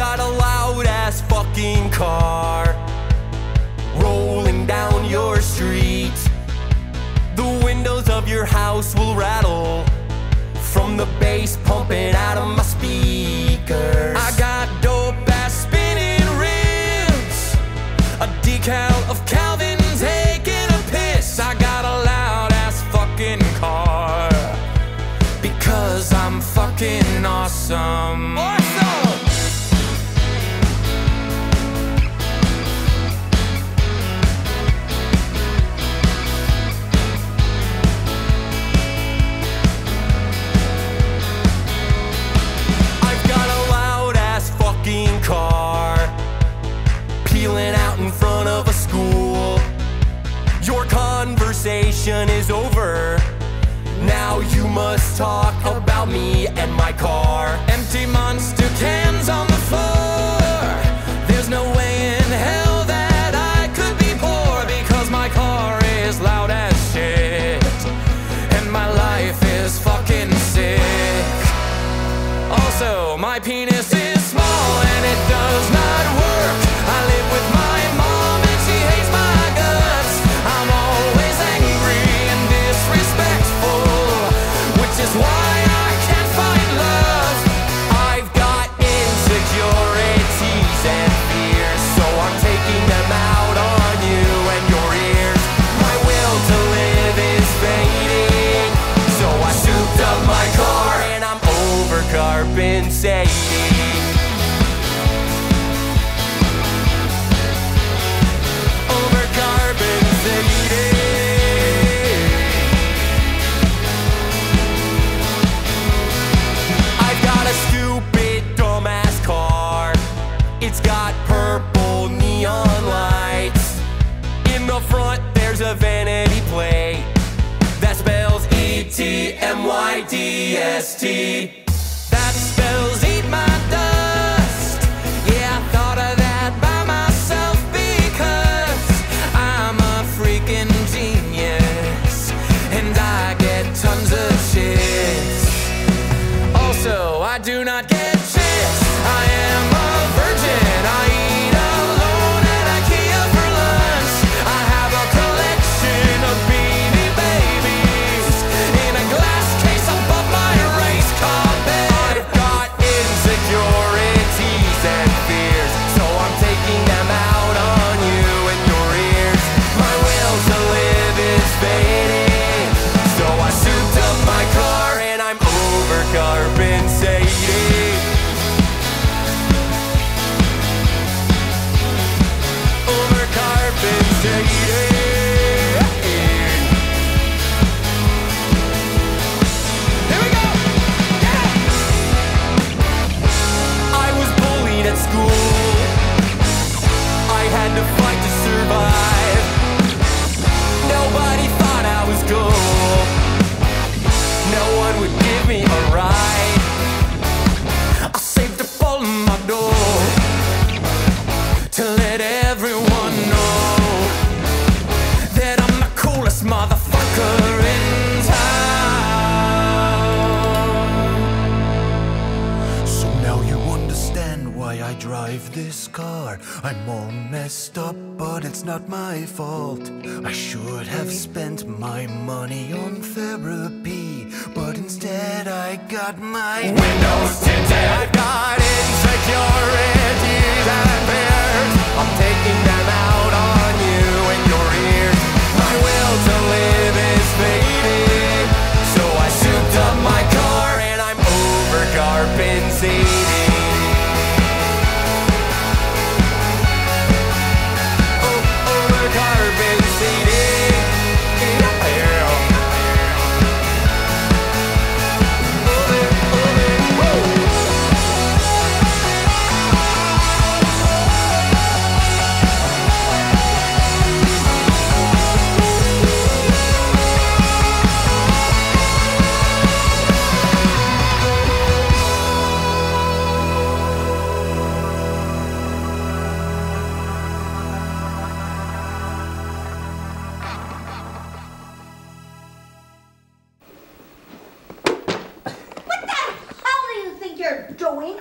ass fucking car rolling down your street. The windows of your house will rattle from the bass pumping out of my speakers. I got dope ass spinning rims, a decal of Calvin taking a piss. I got a loud ass fucking car because I'm fucking awesome. Peeling out in front of a school. Your conversation is over. Now you must talk about me and my car. Empty monster cans on the floor. There's no way in hell that I could be poor because my car is loud as shit. And my life is fucking sick. Also, my penis front, there's a vanity plate that spells E T M Y D S T. That spells eat my dust. Yeah, I thought of that by myself because I'm a freaking genius and I get tons of shit. Also, I do not get why I drive this car. I'm all messed up, but it's not my fault. I should have spent my money on therapy, but instead I got my Windows tinted. I've got insecurities Então, Joey